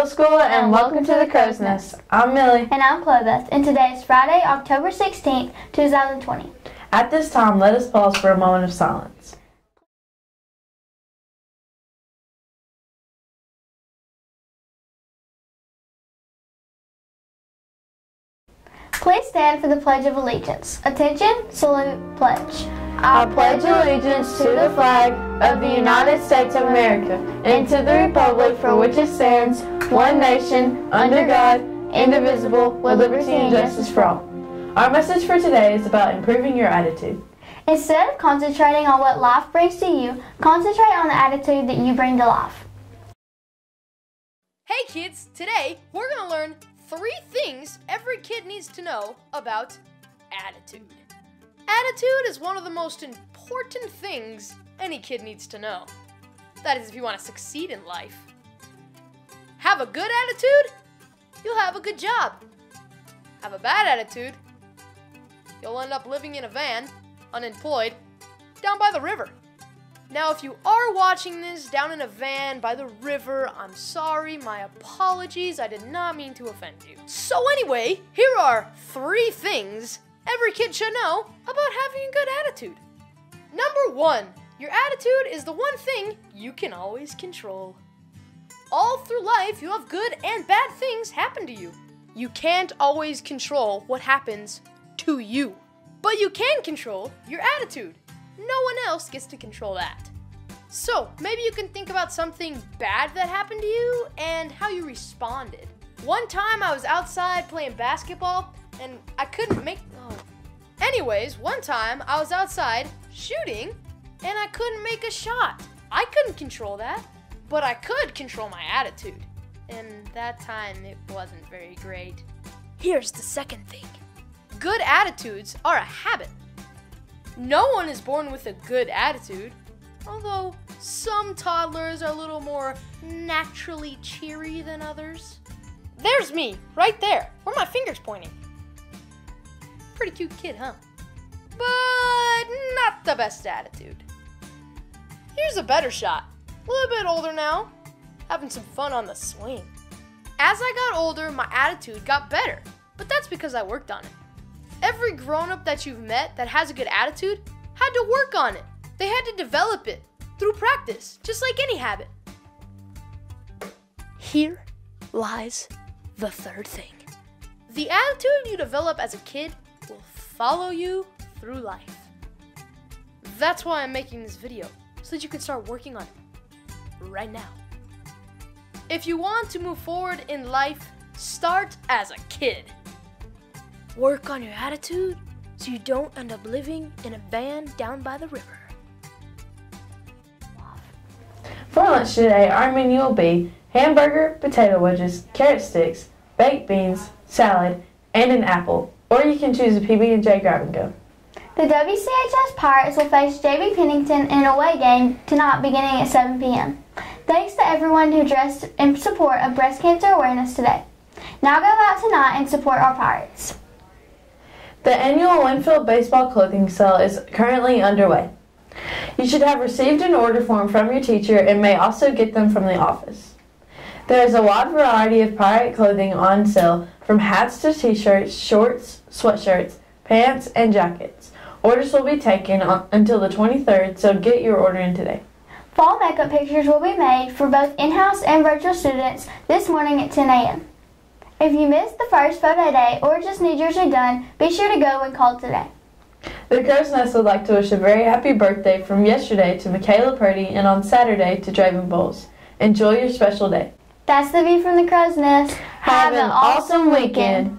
and welcome to the Crow's Nest. I'm Millie. And I'm Clovis, and today is Friday, October 16th, 2020. At this time, let us pause for a moment of silence. Please stand for the Pledge of Allegiance. Attention, salute, pledge. I pledge allegiance to the flag of the United States of America and to the republic for which it stands, one nation, under God, indivisible, with liberty and justice for all. Our message for today is about improving your attitude. Instead of concentrating on what life brings to you, concentrate on the attitude that you bring to life. Hey kids, today we're going to learn three things every kid needs to know about attitude. Attitude is one of the most important things any kid needs to know. That is, if you want to succeed in life. Have a good attitude, you'll have a good job. Have a bad attitude, you'll end up living in a van, unemployed, down by the river. Now, if you are watching this down in a van by the river, I'm sorry, my apologies, I did not mean to offend you. So, anyway, here are three things every kid should know about having a good attitude. Number one, your attitude is the one thing you can always control. All through life, you have good and bad things happen to you. You can't always control what happens to you, but you can control your attitude. No one else gets to control that. So, maybe you can think about something bad that happened to you and how you responded. One time I was outside playing basketball and I couldn't make. Oh. Anyways, one time I was outside shooting and I couldn't make a shot. I couldn't control that, but I could control my attitude. And that time it wasn't very great. Here's the second thing good attitudes are a habit. No one is born with a good attitude, although some toddlers are a little more naturally cheery than others. There's me, right there, where my finger's pointing. Pretty cute kid, huh? But not the best attitude. Here's a better shot. A little bit older now, having some fun on the swing. As I got older, my attitude got better, but that's because I worked on it. Every grown up that you've met that has a good attitude had to work on it. They had to develop it through practice, just like any habit. Here lies the third thing the attitude you develop as a kid will follow you through life. That's why I'm making this video, so that you can start working on it right now. If you want to move forward in life, start as a kid. Work on your attitude so you don't end up living in a van down by the river. For lunch today, our menu will be hamburger, potato wedges, carrot sticks, baked beans, salad, and an apple. Or you can choose a PB&J grab and go. The WCHS Pirates will face JB Pennington in a away game tonight beginning at 7 p.m. Thanks to everyone who dressed in support of breast cancer awareness today. Now go out tonight and support our Pirates. The annual Winfield Baseball Clothing Sale is currently underway. You should have received an order form from your teacher and may also get them from the office. There is a wide variety of pirate clothing on sale from hats to t-shirts, shorts, sweatshirts, pants, and jackets. Orders will be taken until the 23rd, so get your order in today. Fall makeup pictures will be made for both in-house and virtual students this morning at 10 a.m. If you missed the first photo day or just need yours redone, be sure to go and call today. The Crow's Nest would like to wish a very happy birthday from yesterday to Michaela Purdy and on Saturday to Draven Bowles. Enjoy your special day. That's the view from the Crow's Nest. Have, Have an awesome weekend.